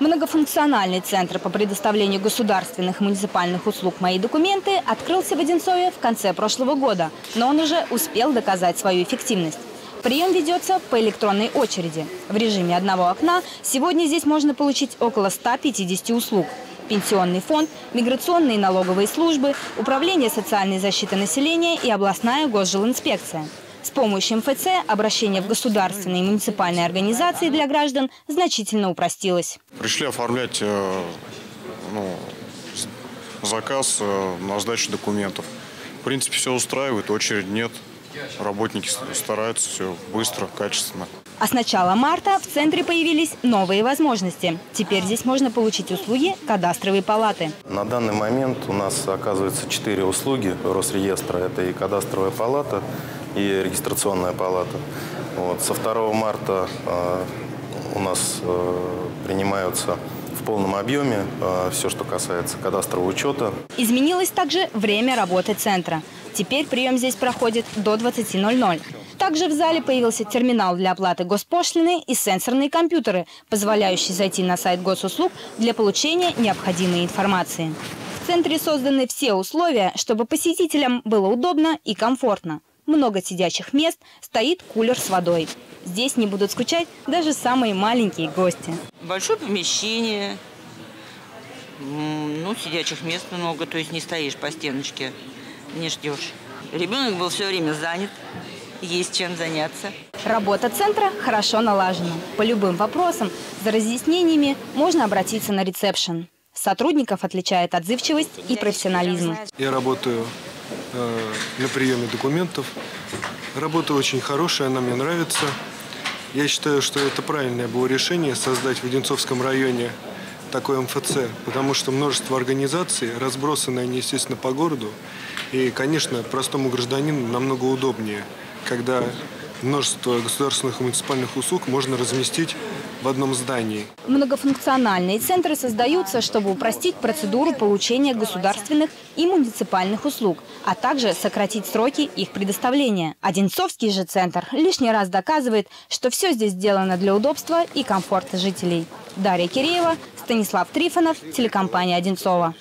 Многофункциональный центр по предоставлению государственных и муниципальных услуг «Мои документы» открылся в Одинцове в конце прошлого года, но он уже успел доказать свою эффективность. Прием ведется по электронной очереди. В режиме одного окна сегодня здесь можно получить около 150 услуг. Пенсионный фонд, миграционные налоговые службы, Управление социальной защиты населения и областная госжилинспекция. С помощью МФЦ обращение в государственные и муниципальные организации для граждан значительно упростилось. Пришли оформлять э, ну, заказ э, на сдачу документов. В принципе, все устраивает, очередь нет. Работники стараются все быстро, качественно. А с начала марта в центре появились новые возможности. Теперь здесь можно получить услуги кадастровой палаты. На данный момент у нас оказывается четыре услуги Росреестра. Это и кадастровая палата, и регистрационная палата. Вот. Со 2 марта э, у нас э, принимаются в полном объеме э, все, что касается кадастрового учета. Изменилось также время работы центра. Теперь прием здесь проходит до 20.00. Также в зале появился терминал для оплаты госпошлины и сенсорные компьютеры, позволяющие зайти на сайт госуслуг для получения необходимой информации. В центре созданы все условия, чтобы посетителям было удобно и комфортно. Много сидячих мест, стоит кулер с водой. Здесь не будут скучать даже самые маленькие гости. Большое помещение, ну, сидячих мест много, то есть не стоишь по стеночке не ждешь. Ребенок был все время занят, есть чем заняться. Работа центра хорошо налажена. По любым вопросам за разъяснениями можно обратиться на ресепшн. Сотрудников отличает отзывчивость и профессионализм. Я работаю на приеме документов. Работа очень хорошая, она мне нравится. Я считаю, что это правильное было решение создать в Одинцовском районе такой МФЦ, потому что множество организаций, разбросанные они, естественно, по городу. И, конечно, простому гражданину намного удобнее, когда множество государственных и муниципальных услуг можно разместить в одном здании. Многофункциональные центры создаются, чтобы упростить процедуру получения государственных и муниципальных услуг, а также сократить сроки их предоставления. Одинцовский же центр лишний раз доказывает, что все здесь сделано для удобства и комфорта жителей. Дарья Киреева, Станислав Трифонов, телекомпания «Одинцова».